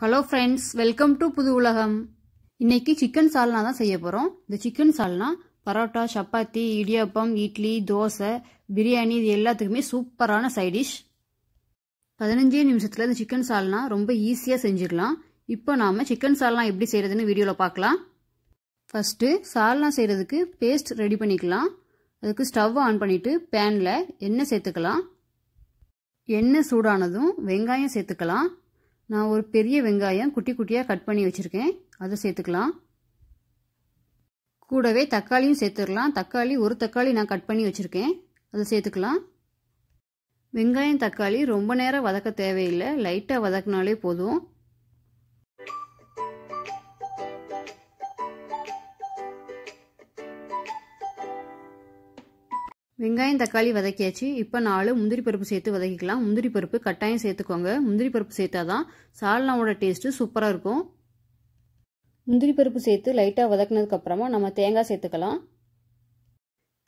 Hello friends welcome to புது உலகம் இன்னைக்கு சிக்கன் சால்னா தான் செய்ய போகிறோம் இந்த சிக்கன் சால்னா பரோட்டா சப்பாத்தி இடியாப்பம் இட்லி தோசை பிரியாணி இது எல்லாத்துக்குமே சூப்பரான சைடிஷ் பதினஞ்சே நிமிஷத்தில் இந்த சிக்கன் சால்னா ரொம்ப ஈஸியாக செஞ்சிடலாம். இப்போ நாம் சிக்கன் சால்னா எப்படி செய்கிறதுன்னு வீடியோவில் பார்க்கலாம். ஃபஸ்ட்டு சால்னா செய்கிறதுக்கு பேஸ்ட் ரெடி பண்ணிக்கலாம். அதுக்கு ஸ்டவ் ஆன் பண்ணிவிட்டு பேனில் எண்ணெய் சேர்த்துக்கலாம். எண்ணெய் சூடானதும் வெங்காயம் சேர்த்துக்கலாம். நான் ஒரு பெரிய வெங்காயம் குட்டி குட்டியாக கட் பண்ணி வச்சுருக்கேன். அதை சேர்த்துக்கலாம். கூடவே தக்காளியும் சேர்த்துக்கலாம் தக்காளி ஒரு தக்காளி நான் கட் பண்ணி வச்சுருக்கேன். அதை சேர்த்துக்கலாம். வெங்காயம் தக்காளி ரொம்ப நேரம் வதக்க தேவையில்லை. லைட்டாக வதக்கினாலே போதும். வெங்காயம் தக்காளி வதக்கியாச்சு. இப்போ நாலு முந்திரி பருப்பு சேர்த்து வதக்கிக்கலாம். முந்திரி பருப்பு கட்டாயம் சேர்த்துக்கோங்க. முந்திரி பருப்பு சேர்த்தா தான் சால்னாவோட டேஸ்ட்டு சூப்பராக இருக்கும். முந்திரி பருப்பு சேர்த்து லைட்டாக வதக்கினதுக்கப்புறமா நம்ம தேங்காய் சேர்த்துக்கலாம்.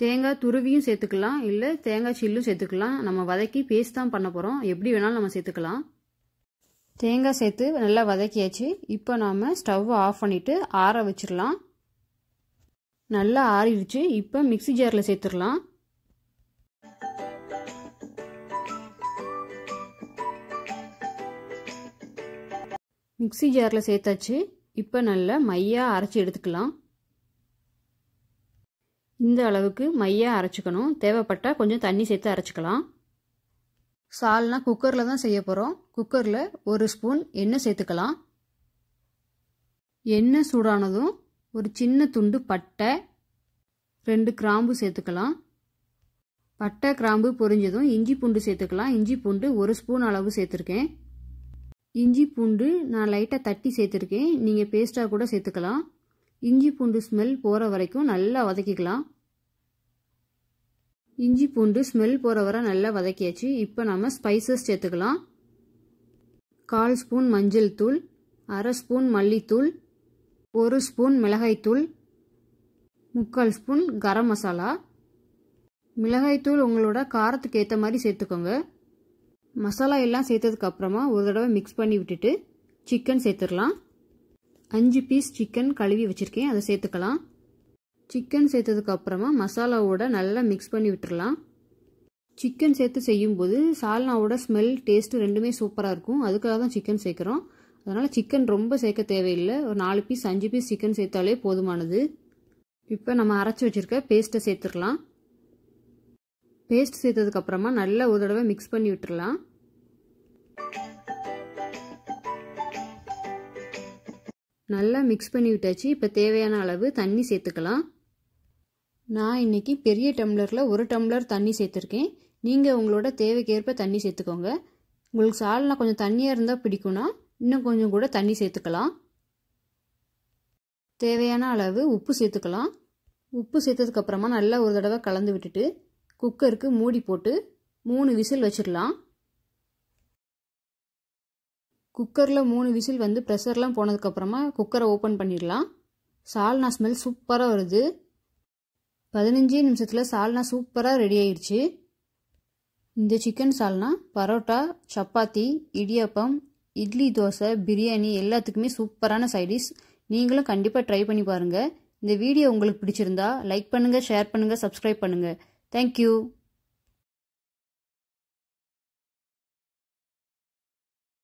தேங்காய் துருவியும் சேர்த்துக்கலாம். இல்லை தேங்காய் சில்லும் சேர்த்துக்கலாம். நம்ம வதக்கி பேஸ்ட் தான் பண்ண போகிறோம் எப்படி வேணாலும் நம்ம சேர்த்துக்கலாம். தேங்காய் சேர்த்து நல்லா வதக்கியாச்சு. இப்போ நாம் ஸ்டவ் ஆஃப் பண்ணிவிட்டு ஆற வச்சிடலாம். நல்லா ஆறிடுச்சு. இப்போ மிக்சி ஜாரில் சேர்த்துடலாம். மிக்சி ஜாரில் சேர்த்தாச்சு. இப்போ நல்லா மையாக அரைச்சி எடுத்துக்கலாம். இந்த அளவுக்கு மையாக அரைச்சிக்கணும். தேவைப்பட்டால் கொஞ்சம் தண்ணி சேர்த்து அரைச்சிக்கலாம். சால்னா குக்கரில் தான் செய்ய போகிறோம் குக்கரில் ஒரு ஸ்பூன் எண்ணெய் சேர்த்துக்கலாம். எண்ணெய் சூடானதும் ஒரு சின்ன துண்டு பட்டை ரெண்டு கிராம்பு சேர்த்துக்கலாம். பட்டை கிராம்பு பொரிஞ்சதும் இஞ்சி பூண்டு சேர்த்துக்கலாம். இஞ்சி பூண்டு ஒரு ஸ்பூன் அளவு சேர்த்துருக்கேன். இஞ்சி பூண்டு நான் லைட்டாக தட்டி சேர்த்துருக்கேன். நீங்கள் பேஸ்ட்டாக கூட சேர்த்துக்கலாம். இஞ்சி பூண்டு ஸ்மெல் போகிற வரைக்கும் நல்லா வதக்கிக்கலாம். இஞ்சி பூண்டு ஸ்மெல் போகிற வரை நல்லா வதக்கியாச்சு. இப்போ நம்ம ஸ்பைசஸ் சேர்த்துக்கலாம். கால் ஸ்பூன் மஞ்சள் தூள் அரை ஸ்பூன் மல்லித்தூள் ஒரு ஸ்பூன் மிளகாய்த்தூள் முக்கால் ஸ்பூன் கரம் மசாலா. மிளகாய்த்தூள் உங்களோட காரத்துக்கு ஏற்ற மாதிரி சேர்த்துக்கோங்க. மசாலா எல்லாம் சேர்த்ததுக்கு அப்புறமா ஒரு தடவை மிக்ஸ் பண்ணி விட்டுட்டு சிக்கன் சேர்த்துடலாம். அஞ்சு பீஸ் சிக்கன் கழுவி வச்சுருக்கேன் அதை சேர்த்துக்கலாம். சிக்கன் சேர்த்ததுக்கு அப்புறமா மசாலாவோட நல்லா மிக்ஸ் பண்ணி விட்டுடலாம் சிக்கன் சேர்த்து செய்யும்போது சால்னாவோட ஸ்மெல் டேஸ்ட்டு ரெண்டுமே சூப்பராக இருக்கும். அதுக்காக தான் சிக்கன் சேர்க்குறோம். அதனால் சிக்கன் ரொம்ப சேர்க்க தேவையில்லை. ஒரு நாலு பீஸ் அஞ்சு பீஸ் சிக்கன் சேர்த்தாலே போதுமானது. இப்போ நம்ம அரைச்சி வச்சுருக்க பேஸ்ட்டை சேர்த்துடலாம். பேஸ்ட் சேர்த்ததுக்கப்புறமா நல்லா ஒரு தடவை மிக்ஸ் பண்ணி விட்டுடலாம் நல்லா மிக்ஸ் பண்ணி விட்டாச்சு. இப்போ தேவையான அளவு தண்ணி சேர்த்துக்கலாம். நான் இன்றைக்கி பெரிய டம்ளரில் ஒரு டம்ளர் தண்ணி சேர்த்துருக்கேன். நீங்கள் உங்களோட தேவைக்கேற்ப தண்ணி சேர்த்துக்கோங்க. உங்களுக்கு சால்னா கொஞ்சம் தண்ணியாக இருந்தால் பிடிக்கும்னா இன்னும் கொஞ்சம் கூட தண்ணி சேர்த்துக்கலாம். தேவையான அளவு உப்பு சேர்த்துக்கலாம். உப்பு சேர்த்ததுக்கப்புறமா நல்லா ஒரு தடவை கலந்து விட்டுட்டு குக்கருக்கு மூடி போட்டு மூணு விசில் வச்சிடலாம். குக்கரில் மூணு விசில் வந்து ப்ரெஷர்லாம் போனதுக்கப்புறமா குக்கரை ஓப்பன் பண்ணிடலாம். சால்னா ஸ்மெல் சூப்பராக வருது. பதினஞ்சே நிமிஷத்தில் சால்னா சூப்பராக ரெடி ஆயிடுச்சு இந்த சிக்கன் சால்னா பரோட்டா சப்பாத்தி இடியாப்பம் இட்லி தோசை பிரியாணி எல்லாத்துக்குமே சூப்பரான சைடிஷ் நீங்களும் கண்டிப்பாக ட்ரை பண்ணி பாருங்கள் இந்த வீடியோ உங்களுக்கு பிடிச்சிருந்தா லைக் பண்ணுங்கள் ஷேர் பண்ணுங்கள் சப்ஸ்கிரைப் பண்ணுங்கள் தேங்க்யூ